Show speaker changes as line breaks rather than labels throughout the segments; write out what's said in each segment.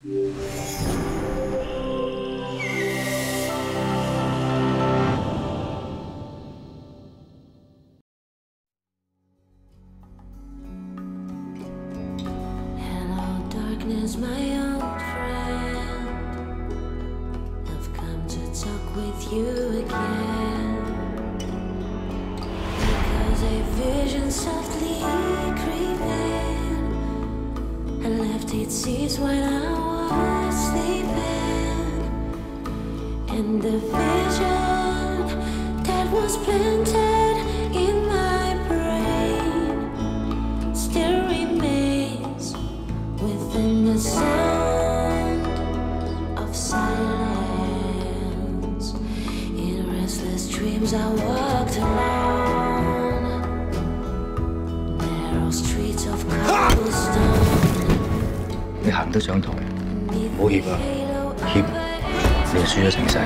Hello, darkness, my old friend. I've come to talk with you again. Because a vision softly its seeds when I was sleeping. And the vision that was planted in my brain still remains within the sound of silence. In restless dreams, I walked alone. Narrow streets of cobblestone.
你行得上台，唔好怯啊！怯，你就輸咗成世。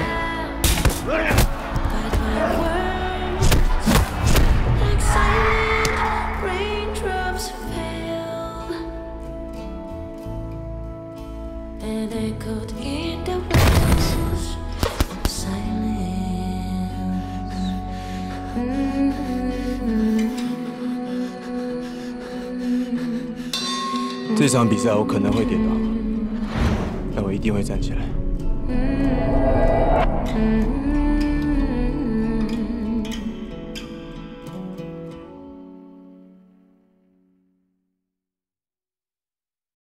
这场比赛我可能会跌倒，但我一定会站起来。
Mm-hmm.